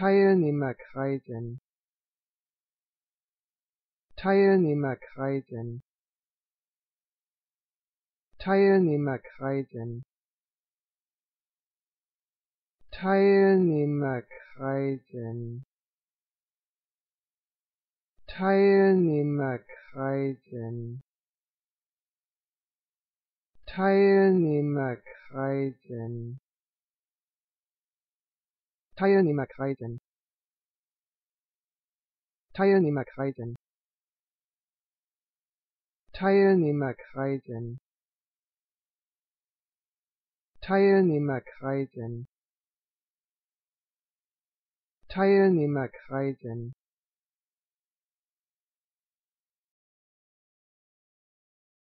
Teilnehmerkreisen. Teilnehmerkreisen. Teilnehmerkreisen. Teilnehmerkreisen. Teilnehmerkreisen. Teilnehmerkreisen Teilnehmerkreisen. Teilnehmerkreisen. Teilnehmerkreisen. Teilnehmerkreisen. Teilnehmerkreisen